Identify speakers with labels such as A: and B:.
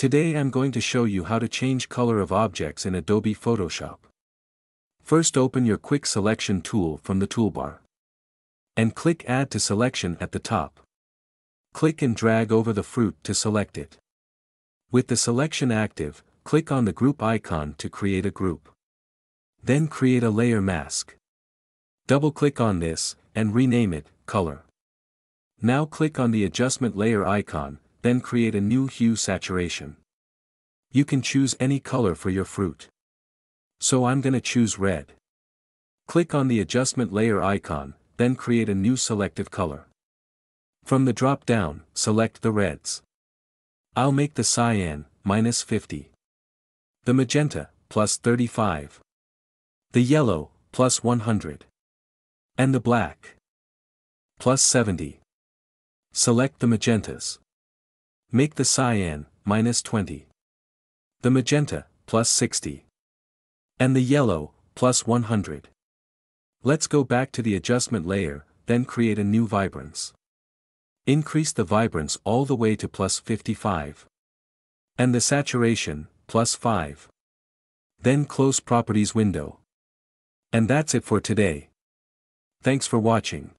A: Today I'm going to show you how to change color of objects in Adobe Photoshop. First open your Quick Selection tool from the toolbar. And click Add to Selection at the top. Click and drag over the fruit to select it. With the selection active, click on the group icon to create a group. Then create a layer mask. Double-click on this, and rename it, Color. Now click on the adjustment layer icon, then create a new hue saturation. You can choose any color for your fruit. So I'm gonna choose red. Click on the adjustment layer icon, then create a new selective color. From the drop-down, select the reds. I'll make the cyan, minus 50. The magenta, plus 35. The yellow, plus 100. And the black. Plus 70. Select the magentas. Make the cyan, minus 20. The magenta, plus 60. And the yellow, plus 100. Let's go back to the adjustment layer, then create a new vibrance. Increase the vibrance all the way to plus 55. And the saturation, plus 5. Then close Properties window. And that's it for today. Thanks for watching.